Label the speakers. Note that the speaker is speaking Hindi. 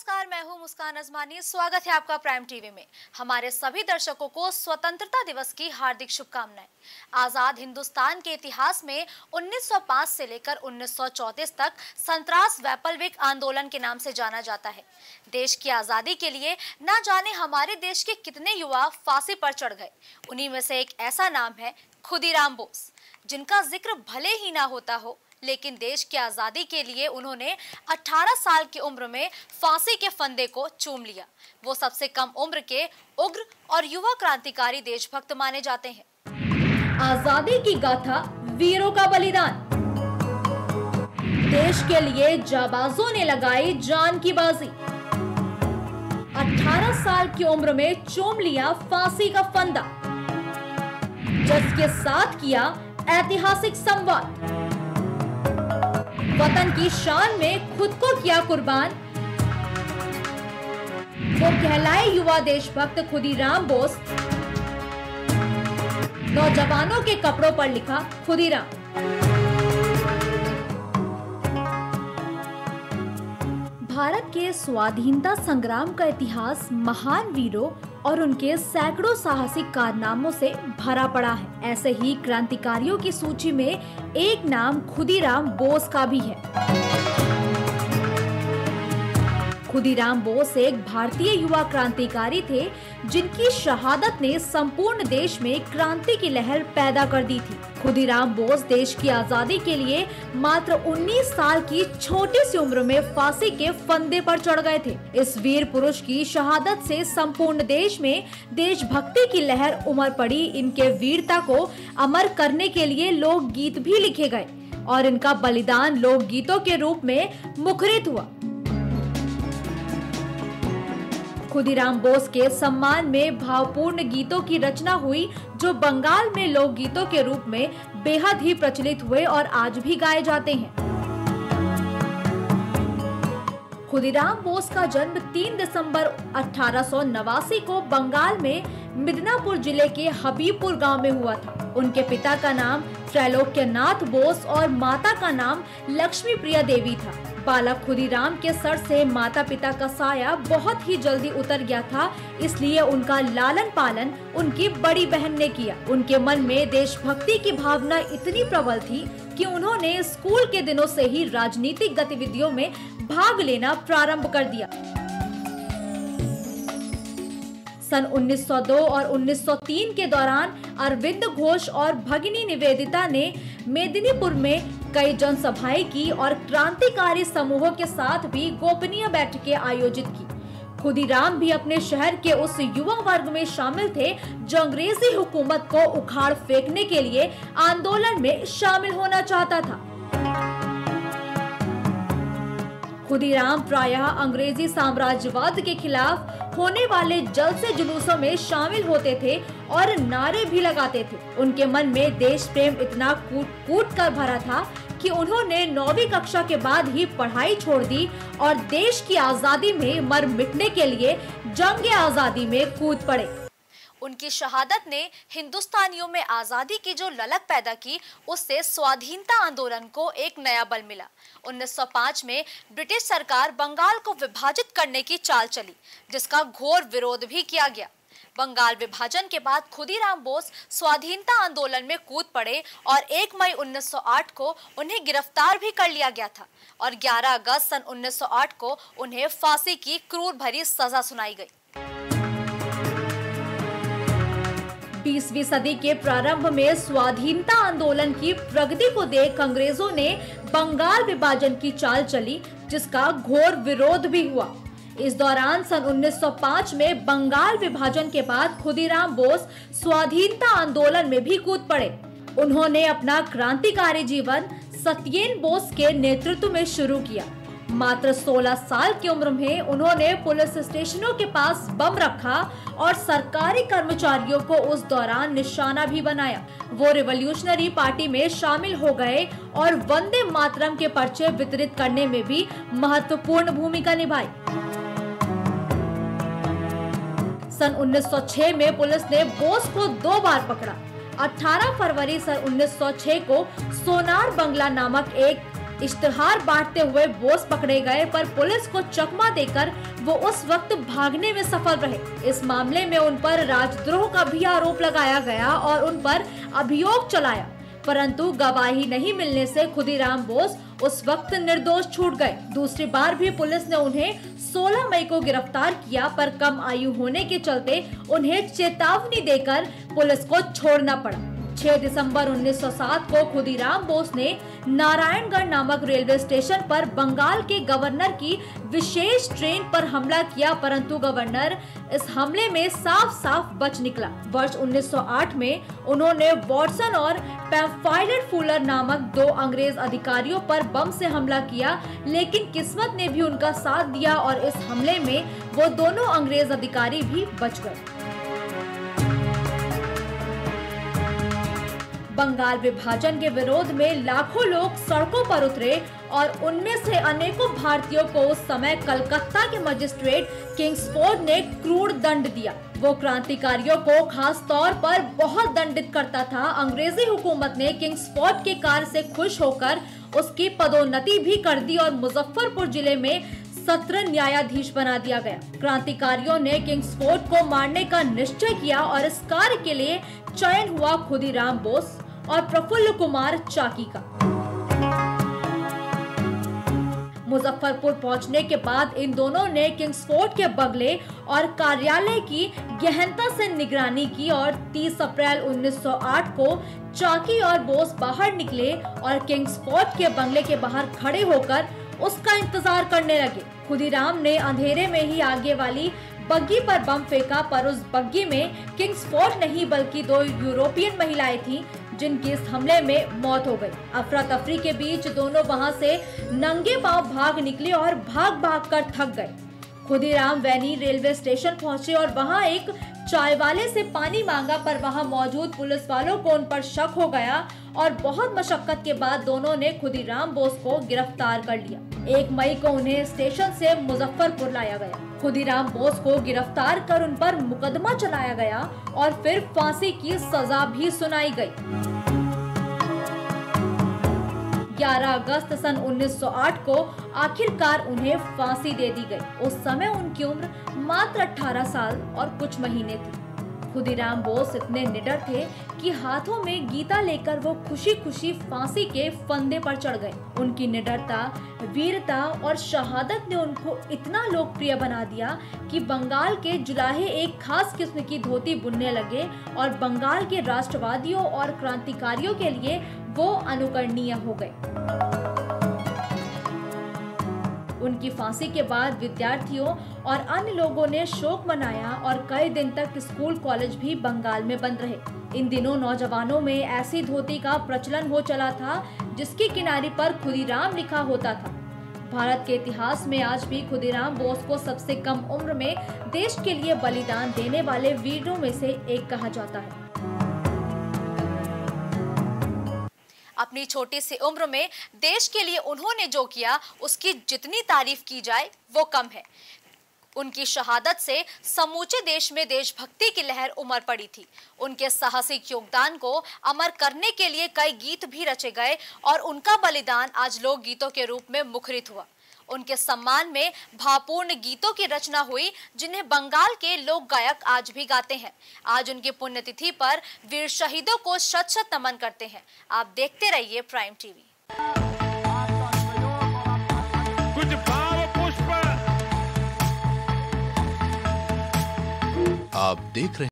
Speaker 1: नमस्कार, मैं हूँ मुस्कान अजमानी स्वागत है आपका प्राइम टीवी में। हमारे सभी दर्शकों को स्वतंत्रता दिवस की हार्दिक शुभकामनाएँ। आज़ाद हिंदुस्तान के इतिहास में 1905 से लेकर 1934 तक संतरास वैपलविक आंदोलन के नाम से जाना जाता है। देश की आज़ादी के लिए न जाने हमारे देश के कितने युवा फांसी पर चढ़ गए। उन्हीं में से एक ऐसा नाम है खुदीराम बोस, जिनका ज़िक्र भले ही ना होता हो। लेकिन देश की आज़ादी के लिए उन्होंने 18 साल की उम्र में फांसी के फंदे को चूम लिया। वो सबसे कम उम्र के उग्र और युवा क्रांतिकारी देशभक्त माने जाते हैं।
Speaker 2: आज़ादी की गाथा वीरों का बलिदान। देश के लिए जाबाजों ने लगाई जान की बाजी। 18 साल की उम्र में चूम लिया फांसी का फंदा। जिसके साथ किया ऐतिहासिक संवाद। वतन की शान में खुद को किया कुर्बान। वो कहलाए युवा देशभक्त खुदीराम बोस। नौजवानों के कपड़ों पर लिखा खुदीराम भारत के स्वाधीनता संग्राम का इतिहास महान वीरों और उनके सैकड़ों साहसिक कारनामों से भरा पड़ा है। ऐसे ही क्रांतिकारियों की सूची में एक नाम खुदीराम बोस का भी है। खुदीराम बोस एक भारतीय युवा क्रांतिकारी थे, जिनकी शहादत ने संपूर्ण देश में क्रांति की लहर पैदा कर दी थी। खुदीराम बोस देश की आज़ादी के लिए मात्र 19 साल की छोटी सी उम्र में फांसी के फंदे पर चढ़ गए थे। इस वीर पुरुष की शहादत से संपूर्ण देश में देशभक्ति की लहर उमड़ पड़ी। इनके वीरता को अमर करने के लिए लोक गीत भी लिखे गए और इनका बलिदान लोक गीतों के रूप में मुखरित हुआ। खुदीराम बोस के सम्मान में भावपूर्ण गीतों की रचना हुई, जो बंगाल में लोक गीतों के रूप में बेहद ही प्रचलित हुए और आज भी गाए जाते हैं। खुदीराम बोस का जन्म 3 दिसंबर अठारह सौ नवासी को बंगाल में मिदनापुर ज़िले के हबीबपुर गाँव में हुआ था। उनके पिता का नाम त्रैलोक्यनाथ बोस और माता का नाम लक्ष्मी प्रिया देवी था। बालक खुदीराम के सर से माता पिता का साया बहुत ही जल्दी उतर गया था, इसलिए उनका लालन पालन उनकी बड़ी बहन ने किया। उनके मन में देशभक्ति की भावना इतनी प्रबल थी कि उन्होंने स्कूल के दिनों से ही राजनीतिक गतिविधियों में भाग लेना प्रारंभ कर दिया। सन 1902 और 1903 के दौरान अरविंद घोष और भगिनी निवेदिता ने मेदिनीपुर में कई जनसभाएँ की और क्रांतिकारी समूहों के साथ भी गोपनीय बैठकें आयोजित की। खुदीराम भी अपने शहर के उस युवा वर्ग में शामिल थे, जो अंग्रेज़ी हुकूमत को उखाड़ फेंकने के लिए आंदोलन में शामिल होना चाहता था। खुदीराम प्रायः अंग्रेज़ी साम्राज्यवाद के खिलाफ होने वाले जल से जुलूसों में शामिल होते थे और नारे भी लगाते थे। उनके मन में देश प्रेम इतना कूट कूट कर भरा था कि उन्होंने नौवीं कक्षा के बाद ही पढ़ाई छोड़ दी और देश की आज़ादी में मर मिटने के लिए जंग आज़ादी में कूद पड़े।
Speaker 1: उनकी शहादत ने हिंदुस्तानियों में आज़ादी की जो ललक पैदा की, उससे स्वाधीनता आंदोलन को एक नया बल मिला। 1905 में ब्रिटिश सरकार बंगाल को विभाजित करने की चाल चली, जिसका घोर विरोध भी किया गया। बंगाल विभाजन के बाद खुदीराम बोस स्वाधीनता आंदोलन में कूद पड़े और 1 मई 1908 को उन्हें गिरफ़्तार भी कर लिया गया था और 11 अगस्त सन 1908 को उन्हें फांसी की क्रूर भरी सजा सुनाई गई।
Speaker 2: बीसवीं सदी के प्रारंभ में स्वाधीनता आंदोलन की प्रगति को देख अंग्रेज़ों ने बंगाल विभाजन की चाल चली, जिसका घोर विरोध भी हुआ। इस दौरान सन 1905 में बंगाल विभाजन के बाद खुदीराम बोस स्वाधीनता आंदोलन में भी कूद पड़े। उन्होंने अपना क्रांतिकारी जीवन सत्येन बोस के नेतृत्व में शुरू किया। मात्र 16 साल की उम्र में उन्होंने पुलिस स्टेशनों के पास बम रखा और सरकारी कर्मचारियों को उस दौरान निशाना भी बनाया। वो रिवोल्यूशनरी पार्टी में शामिल हो गए और वंदे मातरम के पर्चे वितरित करने में भी महत्वपूर्ण भूमिका निभाई। सन 1906 में पुलिस ने बोस को दो बार पकड़ा। 18 फरवरी सन 1906 को सोनार बंगला नामक एक इश्तहार बांटते हुए बोस पकड़े गए, पर पुलिस को चकमा देकर वो उस वक्त भागने में सफल रहे। इस मामले में उन पर राजद्रोह का भी आरोप लगाया गया और उन पर अभियोग चलाया। परंतु गवाही नहीं मिलने से खुदीराम बोस उस वक्त निर्दोष छूट गए। दूसरी बार भी पुलिस ने उन्हें 16 मई को गिरफ़्तार किया, पर कम आयु होने के चलते उन्हें चेतावनी देकर पुलिस को छोड़ना पड़ा। 6 दिसंबर 1907 को खुदीराम बोस ने नारायणगढ़ नामक रेलवे स्टेशन पर बंगाल के गवर्नर की विशेष ट्रेन पर हमला किया, परंतु गवर्नर इस हमले में साफ़ साफ़ बच निकला। वर्ष 1908 में उन्होंने वॉटसन और पैम्फाइलर फूलर नामक दो अंग्रेज़ अधिकारियों पर बम से हमला किया, लेकिन किस्मत ने भी उनका साथ दिया और इस हमले में वो दोनों अंग्रेज़ अधिकारी भी बच गए। बंगाल विभाजन के विरोध में लाखों लोग सड़कों पर उतरे और उनमें से अनेकों भारतीयों को उस समय कलकत्ता के मजिस्ट्रेट किंग्सफोर्ड ने क्रूर दंड दिया। वो क्रांतिकारियों को खास तौर पर बहुत दंडित करता था। अंग्रेज़ी हुकूमत ने किंग्सफोर्ड के कार्य से खुश होकर उसकी पदोन्नति भी कर दी और मुजफ्फरपुर ज़िले में सत्र न्यायाधीश बना दिया गया। क्रांतिकारियों ने किंग्सफोर्ड को मारने का निश्चय किया और इस कार्य के लिए चयन हुआ खुदीराम बोस। और प्रफुल्ल कुमार चाकी का। मुजफ्फरपुर पहुँचने के बाद इन दोनों ने किंग्सफोर्ड के बगले और कार्यालय की गहनता से निगरानी की और 30 अप्रैल 1908 को चाकी और बोस बाहर निकले और किंग्सफोर्ड के बंगले के बाहर खड़े होकर उसका इंतज़ार करने लगे। खुदीराम ने अंधेरे में ही आगे वाली बग्गी पर बम फेंका, पर उस बग्गी में किंग्सफोर्ड नहीं, बल्कि दो यूरोपियन महिलाएँ थीं जिनकी इस हमले में मौत हो गई। अफरा तफरी के बीच दोनों वहाँ से नंगे पाँव भाग निकले और भाग भाग कर थक गए। खुदीराम वैनी रेलवे स्टेशन पहुँचे और वहाँ एक चाय वाले से पानी मांगा पर वहाँ मौजूद पुलिस वालों को उन पर शक हो गया और बहुत मशक्कत के बाद दोनों ने खुदी राम बोस को गिरफ़्तार कर लिया। एक मई को उन्हें स्टेशन से मुजफ्फरपुर लाया गया। खुदी राम बोस को गिरफ़्तार कर उन पर मुकदमा चलाया गया और फिर फांसी की सजा भी सुनाई गई। 11 अगस्त सन 1908 को आखिरकार उन्हें फांसी दे दी गई। उस समय उनकी उम्र मात्र 18 साल और कुछ महीने थी। खुदीराम बोस इतने निडर थे कि हाथों में गीता लेकर वो खुशी खुशी फांसी के फंदे पर चढ़ गए। उनकी निडरता, वीरता और शहादत ने उनको इतना लोकप्रिय बना दिया कि बंगाल के जुलाहे एक खास किस्म की धोती बुनने लगे और बंगाल के राष्ट्रवादियों और क्रांतिकारियों के लिए वो अनुकरणीय हो गए। उनकी फांसी के बाद विद्यार्थियों और अन्य लोगों ने शोक मनाया और कई दिन तक स्कूल कॉलेज भी बंगाल में बंद रहे। इन दिनों नौजवानों में ऐसी धोती का प्रचलन हो चला था, जिसकी किनारी पर खुदीराम लिखा होता था। भारत के इतिहास में आज भी खुदीराम बोस को सबसे कम उम्र में देश के लिए बलिदान देने वाले वीरों में से एक कहा जाता है।
Speaker 1: अपनी छोटी सी उम्र में देश के लिए उन्होंने जो किया, उसकी जितनी तारीफ़ की जाए, वो कम है। उनकी शहादत से समूचे देश में देशभक्ति की लहर उमर पड़ी थी। उनके साहसिक योगदान को अमर करने के लिए कई गीत भी रचे गए और उनका बलिदान आज लोकगीतों के रूप में मुखरित हुआ। उनके सम्मान में भावपूर्ण गीतों की रचना हुई जिन्हें बंगाल के लोक गायक आज भी गाते हैं। आज उनकी पुण्यतिथि पर वीर शहीदों को शत शत नमन करते हैं। आप देखते रहिए प्राइम टीवी।
Speaker 3: कुछ भाव पुष्प।
Speaker 4: आप देख रहे